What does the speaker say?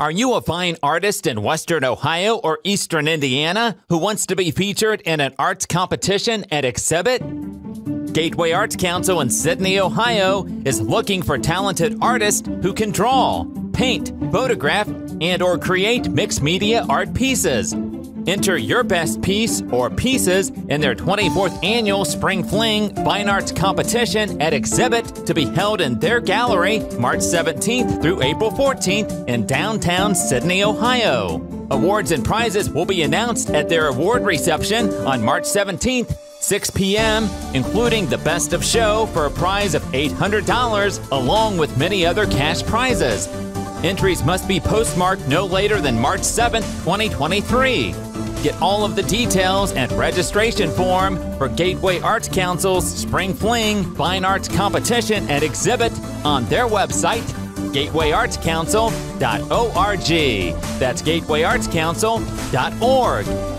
Are you a fine artist in Western Ohio or Eastern Indiana who wants to be featured in an arts competition and exhibit? Gateway Arts Council in Sidney, Ohio is looking for talented artists who can draw, paint, photograph, and or create mixed media art pieces. Enter your best piece or pieces in their 24th annual Spring Fling Fine Arts Competition at Exhibit to be held in their gallery March 17th through April 14th in downtown Sidney, Ohio. Awards and prizes will be announced at their award reception on March 17th 6 p.m., including the Best of Show for a prize of $800, along with many other cash prizes. Entries must be postmarked no later than March 7, 2023. Get all of the details and registration form for Gateway Arts Council's Spring Fling Fine Arts Competition and Exhibit on their website, gatewayartscouncil.org. That's gatewayartscouncil.org.